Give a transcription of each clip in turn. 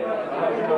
I've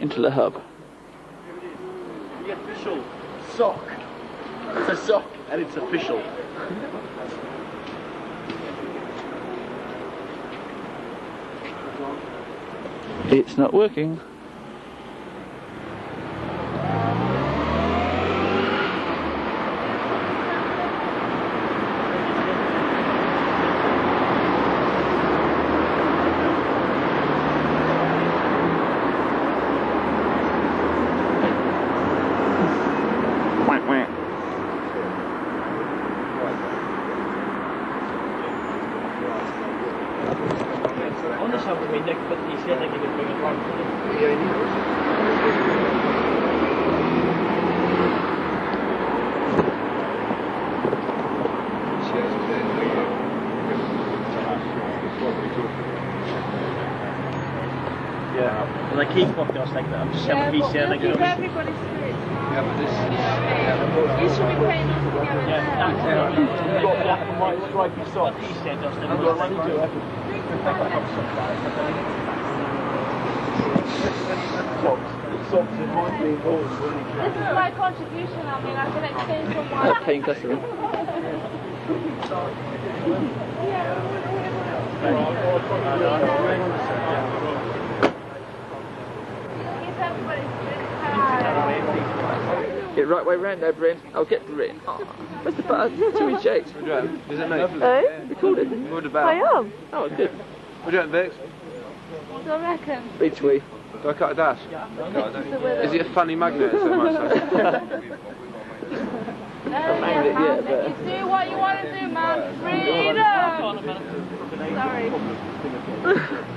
into the hub. The official sock. It's a sock and it's official. It's not working. Anders hadden we denk ik dat die zet ik in het punt Yeah. Like he fucked us like that. Seven piece Yeah, like but that. everybody's food. Yeah, but this You should be paying us together Yeah, now. that's it. You've got black and white stripy socks. What he said us, then we'll run into it. Socks in my being horse. This is my contribution. I mean, I can exchange for one. Paying customer. Give everybody food. Get right way round there, Bryn. I'll get Bryn. Oh, ah, where's the button? To eject. Is it me? Oh, Record it. What I about? am. Oh, good. What are you doing, Vix? What do I reckon? Retweet. Do I cut a dash? The winner. Is it a funny magnet? Is it much uh, No, yeah, magnet, yeah, man. but- You do what you want to do, man. Freedom. Sorry.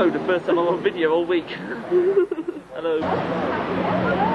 Oh, the first time I'm on video all week. Hello.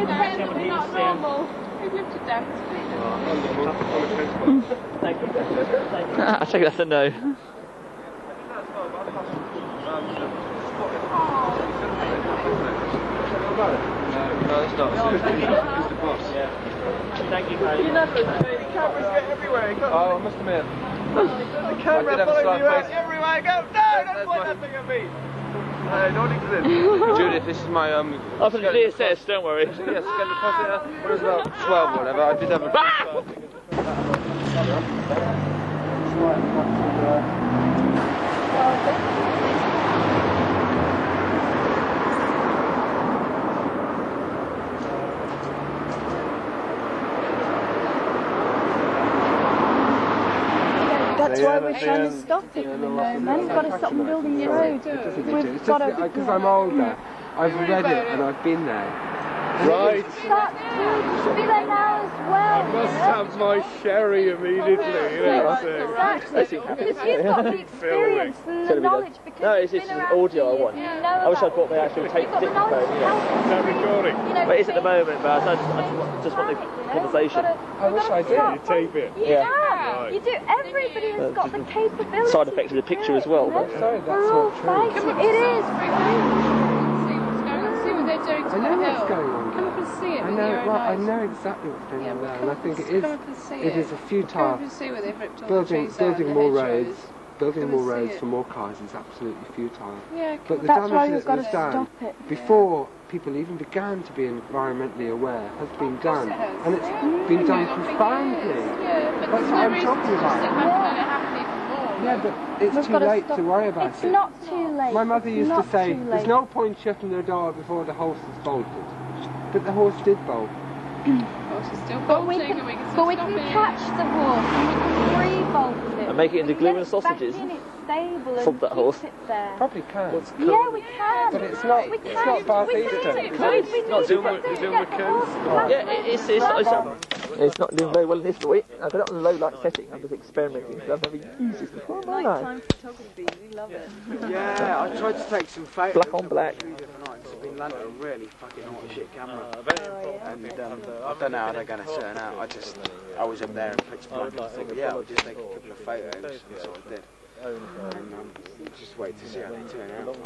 with we have to Smack that Seven we're not normal. We've lived to death. Thank you. Thank you. I think that's a no. Oh. No, it's not. It's the boss. Thank you, Harry. Cameras get everywhere. Oh, I must admit. the camera I a following you out everywhere I go. No, don't point that thing at me. Uh, don't exist. Judith, this is my um. I'm from the skeleton DSS, don't worry. Yeah, skeleton depositor. When I was about 12 or whatever, I did have a. That's why we're trying to stop it for the moment. We've got to stop building the road. We've got to. because I'm older. I've read it and I've been there. Right. Start to be there now as well. Must have my sherry immediately. You know what I'm saying? Exactly. Because you've got the experience and the knowledge. Because No, you've it's, it's been the around audio I want. years, I wish I'd about brought my actual tape You've got the dictaphone, knowledge you know. to help Is recording? But it's at the moment, but I just, I just, want, just want the conversation. I wish I did. You tape it. You Yeah. have. You do. Everybody has got the capability. Side effects of the picture as well, it, you know? but- Sorry, that's We're all not true. fighting. It is. See what's going on. See what they're doing to the hill. Know, your well, I know exactly what's going Yeah, on there, and I think it is, come up and see it is a futile. up and see where they've ripped all the Building, trees building more roads, building more roads for more cars is absolutely futile. Yeah, But the That's why damage we've that got was to done stop it. before people even began to be environmentally aware has been done, and it has. and it's Yeah. been done Yeah, profoundly. Yeah, but That's what no I'm talking about. sit back and let it happen even more. Yeah, but it's We've too got to late to worry about It's it. not too late. My mother It's used to say, "There's no point shutting the door before the horse is bolted," but the horse did bolt. Horse is still But we can, and we can but still we can it. catch the horse. We can re-bolt it. And make it into We glue and sausages. Back in its stable and that horse. it there. Probably can. Yeah, we can. But it's not- We it's can. not Bath we Eastern. Can. It's not- we it's need not to doing what- the- doing get what the counts. horse back Yeah, it- it's, it's, it's, not, it's not doing very well in this week. I put it on low light setting. I'm just experimenting because I've never used this before. in my life. Yeah, I tried to take some photos. Black on black. Three different been landed a really fucking hot shit camera. Uh, And um, I don't know how they're going to turn out. I just, I was up there and pitch black and thought, yeah, I'll just take a couple of photos. And that's what I did. And um, just wait to see how they turn out.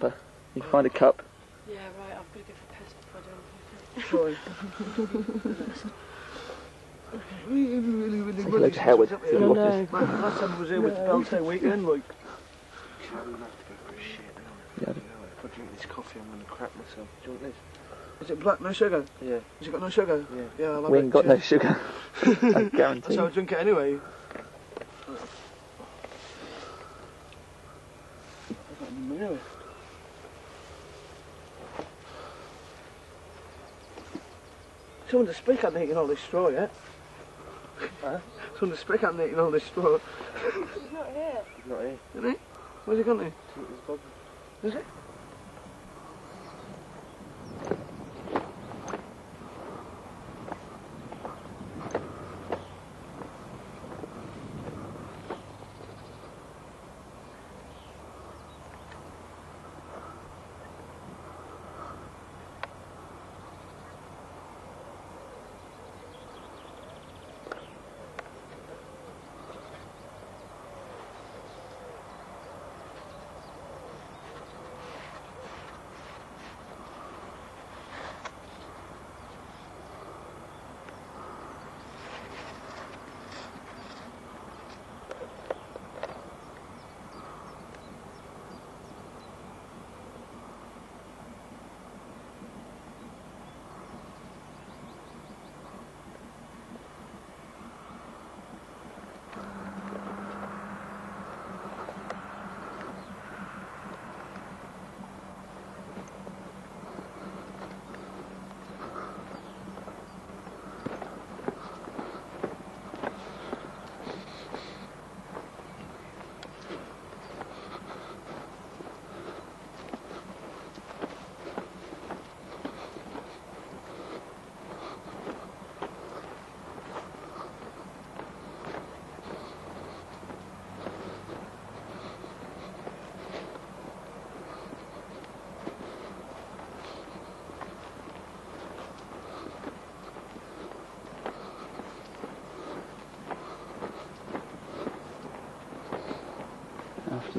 Cuppa. You find a cup. Yeah, right, I've got to go for piss before I do anything. Hello to Howard. if you're watching. Last time I was here with the Beltane weekend, like. Yeah. If I drink this coffee, I'm going to crap myself. Do you want this? Is it black, no sugar? Yeah. Has it got no sugar? Yeah. Yeah, I'll have We it. ain't got no sugar. I guarantee. So I'll drink it anyway. I've got any Someone to speak at eating all this straw yet? Huh? Someone to speak at eating all this straw. He's not here. Not here. Isn't he? Where's he gone to? It's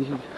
Bob. Is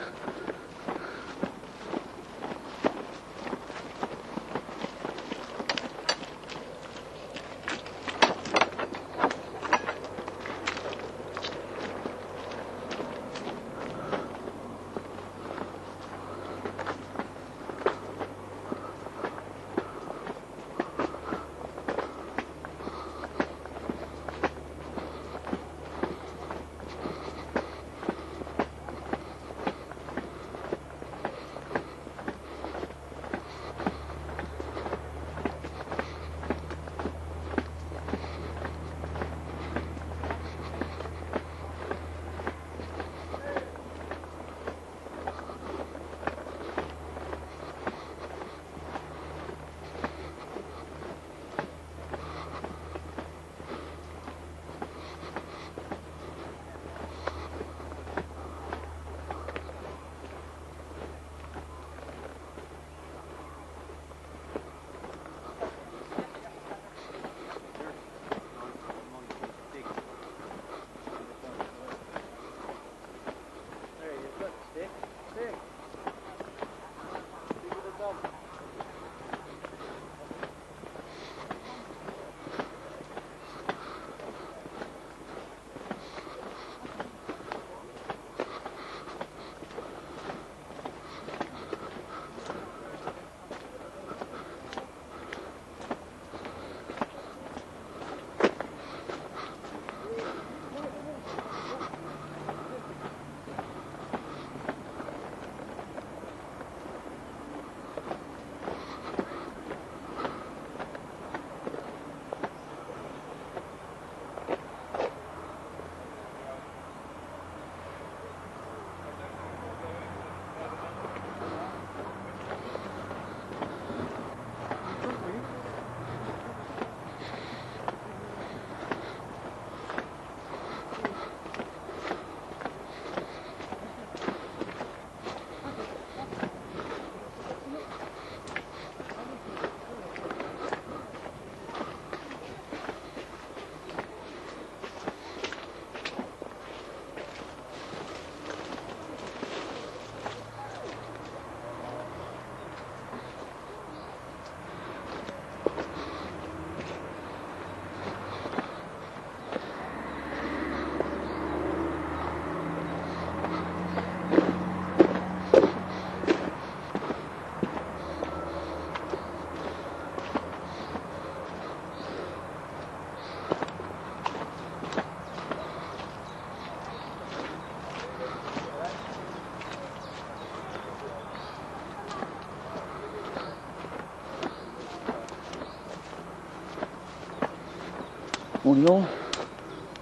Morning all.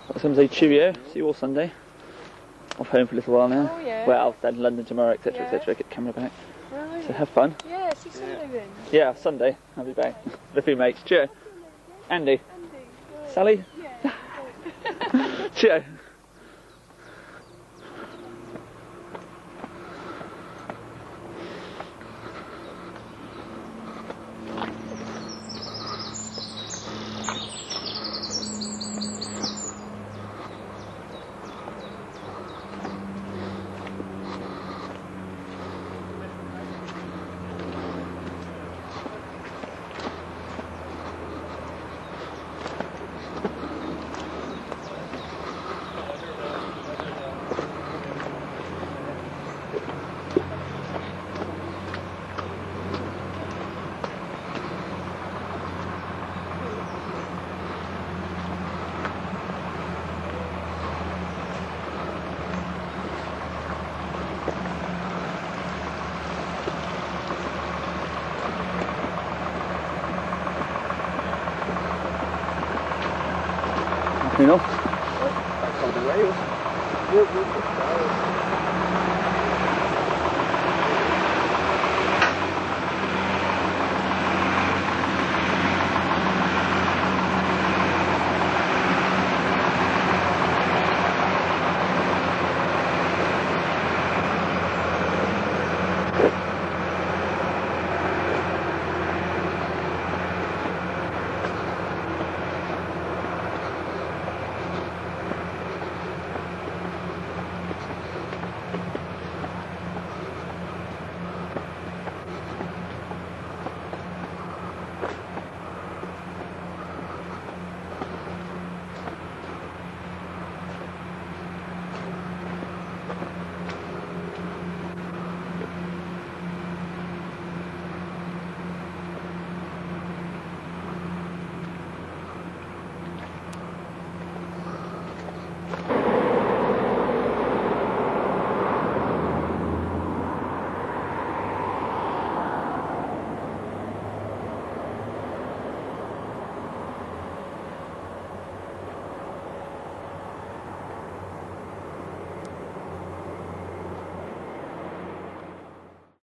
Got some say cheerio. See you all Sunday. Off home for a little while now. Oh, yeah. Well, then London tomorrow, etc., Yeah. etc. Get the camera back. Right. So have fun. Yeah, see Sunday then. Yeah, Sunday. I'll be back. the few mates. Cheer. Andy. Sally. Cheer. You know.